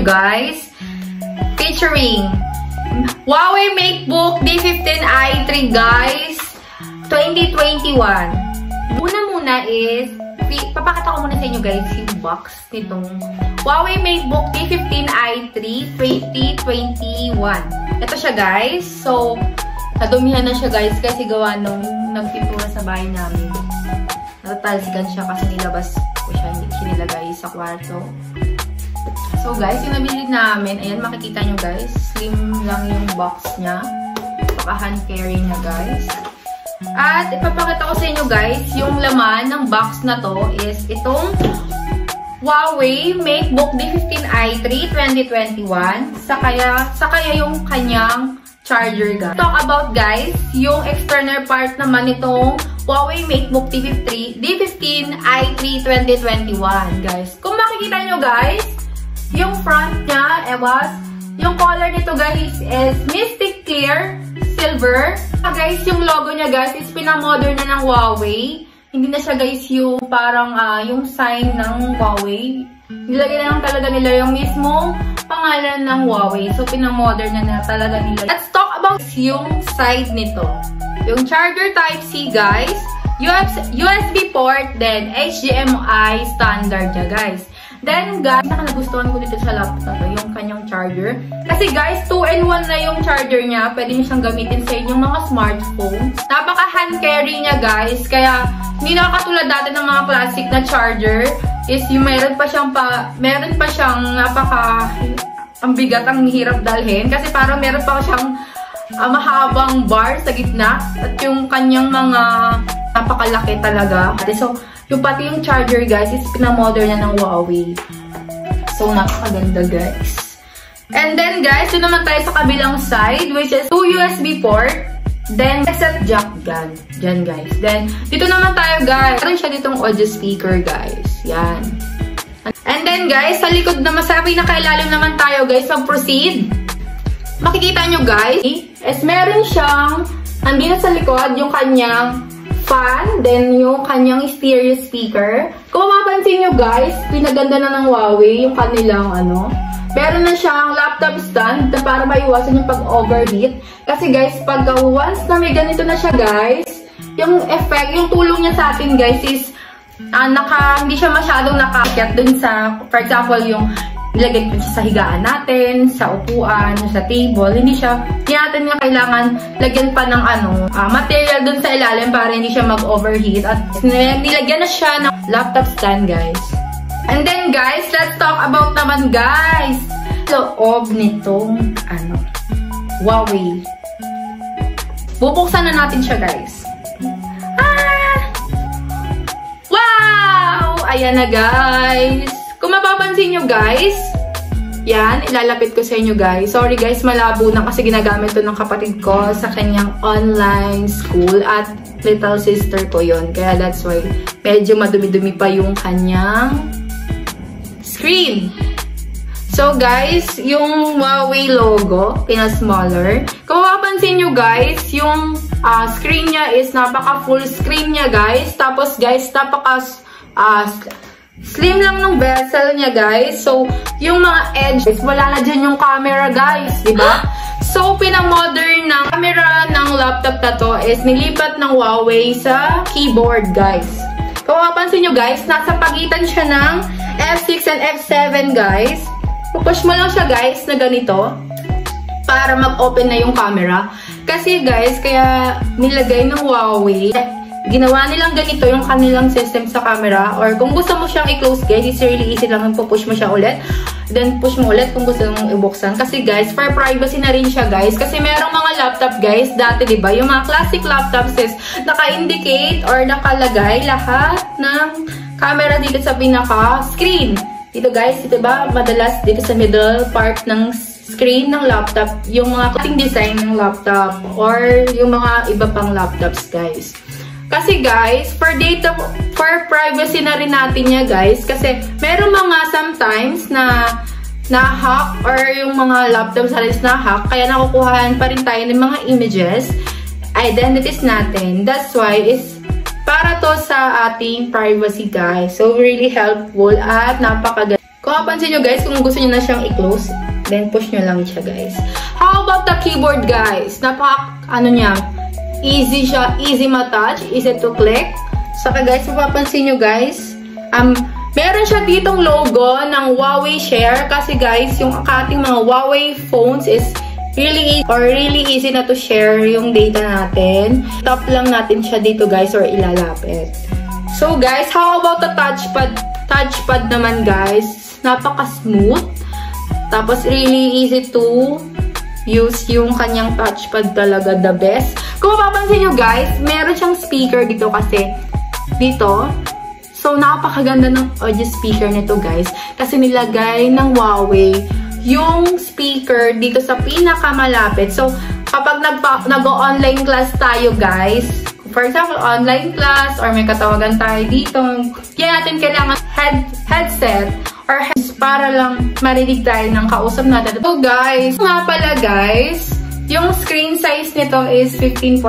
video guys, featuring Huawei MateBook D15i3 guys, 2021. Una muna is, papakita ko muna sa inyo guys yung box nitong Huawei MateBook D15i3 2021. Ito siya guys. So, nadumihan na siya guys kasi gawa nung nagpintura sa bahay namin. Natatalsikan siya kasi nilabas ko siya, hindi sinilagay sa kwarto. So guys, yung nabili namin, ayan makikita nyo guys, slim lang yung box niya. Saka hand carry niya guys. At ipapakita ko sa inyo guys, yung laman ng box na to is itong Huawei MateBook D15i3 2021. Sa kaya, sa kaya yung kanyang charger guys. Talk about guys, yung external part naman nitong Huawei MateBook D15, D15i3 2021 guys. Kung makikita nyo guys, yung front niya, was, yung color nito guys is Mystic Clear Silver. Ah, guys, yung logo niya guys is pinamodern na ng Huawei. Hindi na siya guys yung parang uh, yung sign ng Huawei. Nilagay na lang talaga nila yung mismong pangalan ng Huawei. So, pinamodern na na talaga nila. Let's talk about yung side nito. Yung charger Type-C, guys. USB port, then HDMI standard niya, guys. Then, guys, nakalagustuhan ko dito sa laptop yung kanyang charger. Kasi, guys, 2-in-1 na yung charger niya. Pwede niyo siyang gamitin sa inyong mga smartphones. Napaka-hand carry niya, guys. Kaya, hindi nakakatulad dati ng mga classic na charger is yung meron pa siyang pa, meron pa siyang napaka ang bigat, ang hirap dalhin. Kasi parang meron pa siyang uh, mahabang bar sa gitna. At yung kanyang mga napakalaki talaga. So, yung pati yung charger guys is pinamodern na ng Huawei. So, napakaganda guys. And then guys, yun naman tayo sa kabilang side which is 2 USB port. Then, headset jack gun. Diyan, guys. Then, dito naman tayo, guys. Meron siya ditong audio speaker, guys. Yan. And then, guys, sa likod na masabi na kailalim naman tayo, guys. Mag-proceed. Makikita nyo, guys, is meron siyang, andito sa likod, yung kanyang fan, then yung kanyang stereo speaker. Kung mapapansin nyo, guys, pinaganda na ng Huawei yung kanilang, ano, Meron na siyang laptop stand para maiwasan yung pag-overheat. Kasi guys, pag once na may ganito na siya guys, yung effect, yung tulong niya sa atin guys is uh, naka, hindi siya masyadong nakakyat dun sa, for example, yung nilagay ko siya sa higaan natin, sa upuan, sa table. Hindi siya, hindi natin nga kailangan lagyan pa ng ano, uh, material dun sa ilalim para hindi siya mag-overheat. At nilagyan na siya ng laptop stand guys. And then guys, let's talk about naman guys, loob nitong ano, Huawei. Bubuksan na natin siya guys. Ah! Wow! Ayan na guys. Kung mapapansin nyo guys, yan, ilalapit ko sa inyo guys. Sorry guys, malabo na kasi ginagamit to ng kapatid ko sa kanyang online school at little sister ko yon Kaya that's why medyo madumi-dumi pa yung kanyang screen. So guys, yung Huawei logo, pina-smaller. Kung mapapansin nyo guys, yung uh, screen niya is napaka full screen niya guys. Tapos guys, napaka uh, slim lang ng bezel niya guys. So, yung mga edges, wala na dyan yung camera guys, di ba? So, pinamodern na camera ng laptop na to is nilipat ng Huawei sa keyboard guys. Kung mapapansin nyo guys, nasa pagitan siya ng F6 and F7 guys. Pupush mo lang siya guys na ganito para mag-open na yung camera. Kasi guys, kaya nilagay ng Huawei, ginawa nilang ganito yung kanilang system sa camera. Or kung gusto mo siyang i-close guys, it's really easy lang. Pupush mo siya ulit. Then push mo ulit kung gusto mong ibuksan. Kasi guys, for privacy na rin siya guys. Kasi merong mga laptop guys, dati ba diba, yung mga classic laptops is naka-indicate or nakalagay lahat ng camera dito sa pinaka-screen. Dito guys, dito ba, madalas dito sa middle part ng screen ng laptop, yung mga cutting design ng laptop or yung mga iba pang laptops guys. Kasi guys, for data, for privacy na rin natin niya guys, kasi meron mga sometimes na na-hack or yung mga laptops halos na-hack, kaya nakukuhaan pa rin tayo ng mga images, identities natin. That's why is para to sa ating privacy guys. So, really helpful at napakaganda. Kung mapansin nyo guys, kung gusto nyo na siyang i-close, then push nyo lang siya guys. How about the keyboard guys? Napak, ano niya, easy siya, easy matouch, easy to click. Saka guys, mapapansin nyo guys, um, meron siya ditong logo ng Huawei Share kasi guys, yung ating mga Huawei phones is really easy or really easy na to share yung data natin. Tap lang natin siya dito guys or ilalapit. So guys, how about the touchpad? Touchpad naman guys napaka-smooth. Tapos, really easy to use yung kanyang touchpad talaga the best. Kung mapapansin nyo guys, meron siyang speaker dito kasi dito. So, napakaganda ng audio speaker nito guys. Kasi nilagay ng Huawei yung speaker dito sa pinakamalapit. So, kapag nag-online class tayo guys, for example, online class or may katawagan tayo dito, kaya natin kailangan head, headset or para lang marinig tayo ng kausap natin. So guys, nga pala guys, yung screen size nito is 15.6.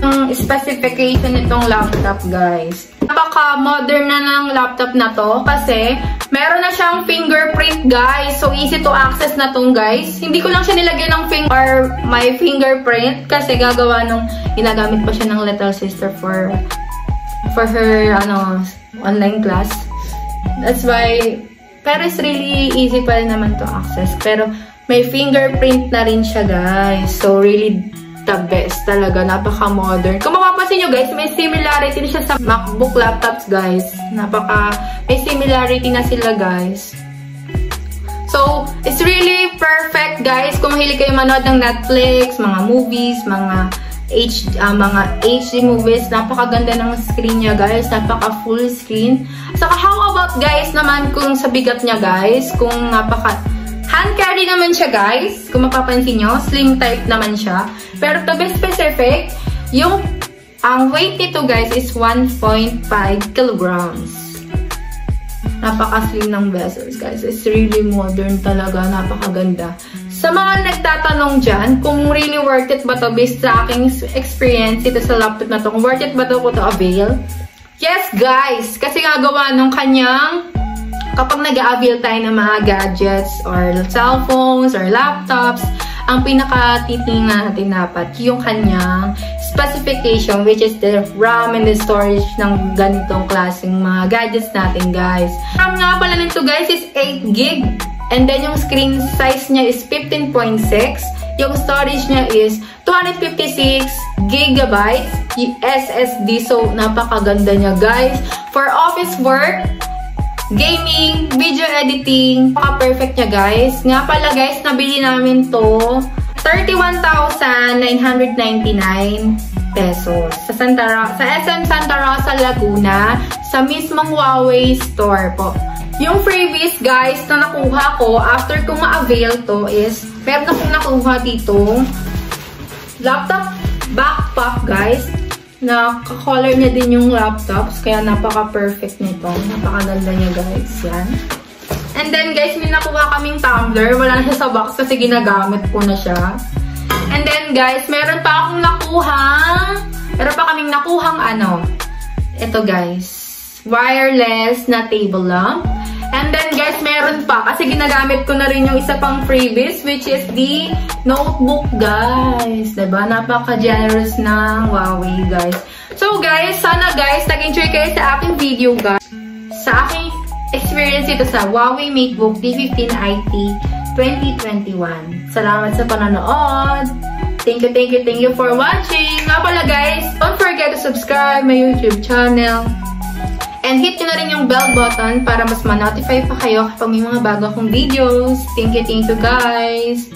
Yung specification nitong laptop guys. Napaka-modern na ng laptop na to kasi meron na siyang fingerprint guys. So easy to access na tong guys. Hindi ko lang siya nilagyan ng finger or my fingerprint kasi gagawa nung ginagamit pa siya ng little sister for for her ano online class. That's why, pero it's really easy pa rin naman to access. Pero may fingerprint na rin siya, guys. So, really the best talaga. Napaka-modern. Kung mapapansin nyo, guys, may similarity siya sa MacBook laptops, guys. Napaka, may similarity na sila, guys. So, it's really perfect, guys. Kung mahilig kayo manood ng Netflix, mga movies, mga H, uh, mga HD movies. Napakaganda ng screen niya, guys. Napaka full screen. Saka how about guys naman kung sa bigat niya, guys? Kung napaka hand carry naman siya, guys. Kung mapapansin nyo, slim type naman siya. Pero to be specific, yung ang weight nito, guys, is 1.5 kilograms. Napaka-slim ng vessels, guys. It's really modern talaga. Napakaganda. Sa mga nagtatanong dyan, kung really worth it ba to based sa aking experience ito sa laptop na to, kung worth it ba to ko to avail? Yes, guys! Kasi nga gawa nung kanyang kapag nag-avail tayo ng mga gadgets or cellphones or laptops, ang pinaka-titingnan natin dapat yung kanyang specification which is the RAM and the storage ng ganitong klaseng mga gadgets natin guys. RAM nga pala nito guys is 8 gig And then, yung screen size niya is 15.6. Yung storage niya is 256 gigabytes SSD. So, napakaganda niya, guys. For office work, gaming, video editing, napaka-perfect niya, guys. Nga pala, guys, nabili namin to 31,999 pesos sa Santa Ro sa SM Santa Rosa, Laguna, sa mismong Huawei store po. Yung freebies, guys, na nakuha ko after kong ma-avail to is, meron akong nakuha dito laptop backpack, guys. Na color niya din yung laptops, kaya napaka-perfect nito. Napakaganda niya, guys. Yan. And then, guys, may nakuha kaming tumbler. Wala na siya sa box kasi ginagamit ko na siya. And then, guys, meron pa akong nakuha. Meron pa kaming nakuhang ano. Ito, guys. Wireless na table lamp. Meron pa. Kasi ginagamit ko na rin yung isa pang freebies, which is the notebook, guys. Diba? Napaka-generous ng Huawei, guys. So guys, sana guys, nag-enjoy kayo sa aking video, guys. Sa aking experience ito sa Huawei MateBook D15 IT 2021. Salamat sa panonood! Thank you, thank you, thank you for watching! Nga pala guys, don't forget to subscribe my YouTube channel. And hit nyo na rin yung bell button para mas ma-notify pa kayo kapag may mga bago akong videos. Thank you, thank you guys!